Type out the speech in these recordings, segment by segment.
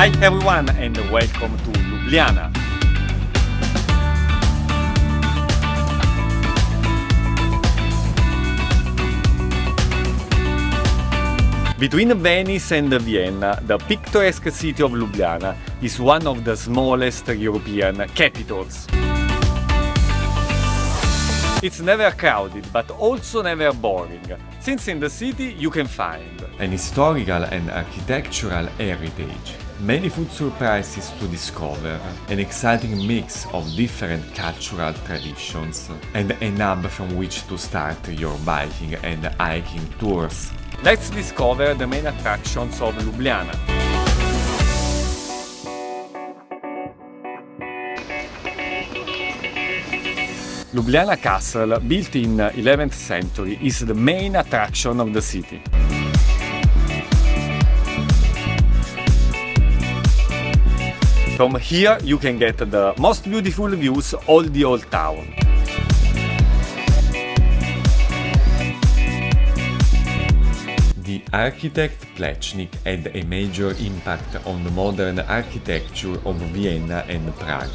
Hi everyone and welcome to Ljubljana. Between Venice and Vienna, the picturesque city of Ljubljana is one of the smallest European capitals. It's never crowded, but also never boring, since in the city you can find an historical and architectural heritage, many food surprises to discover, an exciting mix of different cultural traditions, and a hub from which to start your biking and hiking tours. Let's discover the main attractions of Ljubljana. Ljubljana Castle, built in 11th century, is the main attraction of the city. From here you can get the most beautiful views all the old town. The architect Plečnik had a major impact on the modern architecture of Vienna and Prague,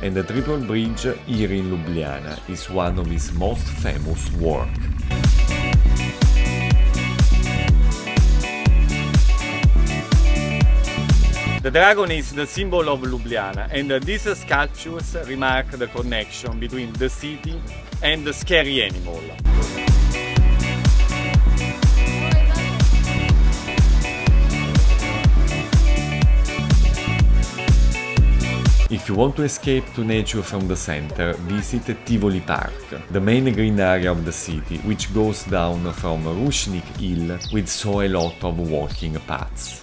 and the Triple Bridge here in Ljubljana is one of his most famous work. The dragon is the symbol of Ljubljana and these sculptures remark the connection between the city and the scary animal. If you want to escape to nature from the center, visit Tivoli Park, the main green area of the city, which goes down from Rožnik Hill with so a lot of walking paths.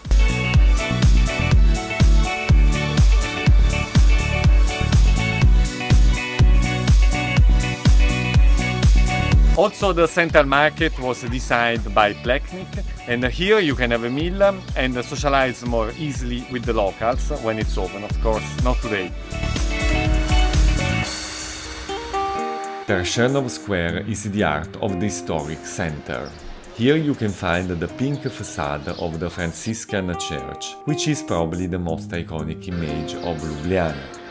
Also the central market was designed by Plečnik and here you can have a meal and socialize more easily with the locals when it's open, of course, not today. Prešernov Square is the heart of the historic center. Here you can find the pink facade of the Franciscan church, which is probably the most iconic image of Ljubljana.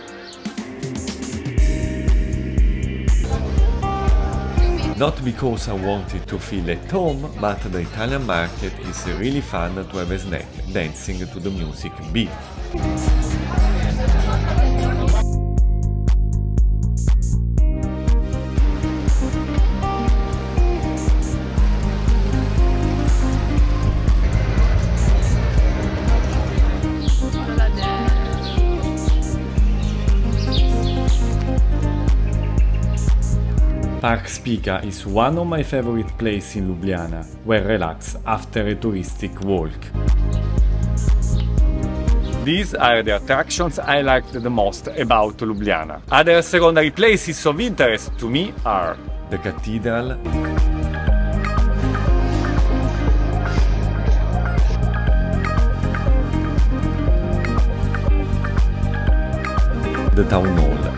Not because I wanted to feel at home, but the Italian market is really fun to have a snack dancing to the music beat. Park Špica is one of my favorite places in Ljubljana, where relax after a touristic walk. These are the attractions I liked the most about Ljubljana. Other secondary places of interest to me are the cathedral, the town hall,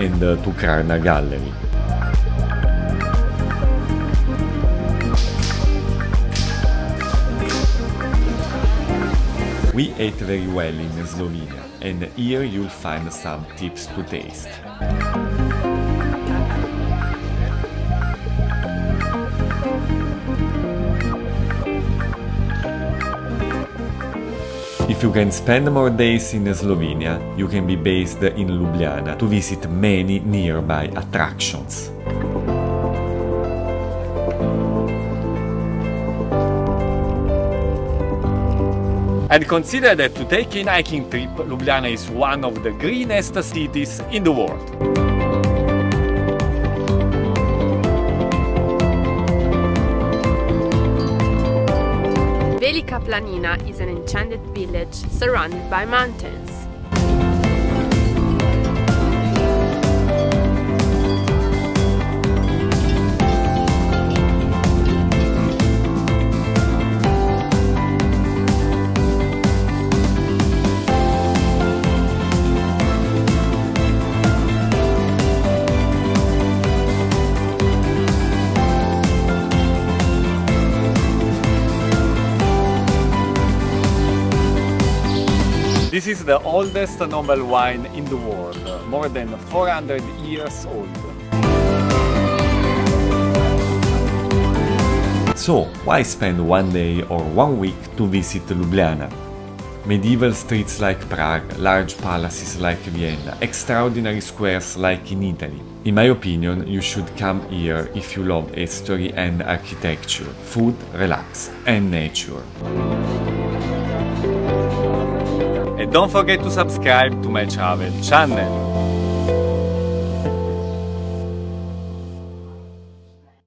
and uh, the Cukrarna Gallery. We ate very well in Slovenia and here you'll find some tips to taste. If you can spend more days in Slovenia, you can be based in Ljubljana to visit many nearby attractions. And consider that to take a hiking trip, Ljubljana is one of the greenest cities in the world. Velika Planina is an enchanted village surrounded by mountains. Is the oldest noble wine in the world, more than 400 years old. So, why spend one day or one week to visit Ljubljana? Medieval streets like Prague, large palaces like Vienna, extraordinary squares like in Italy. In my opinion, you should come here if you love history and architecture, food, relax, and nature. Don't forget to subscribe to my channel.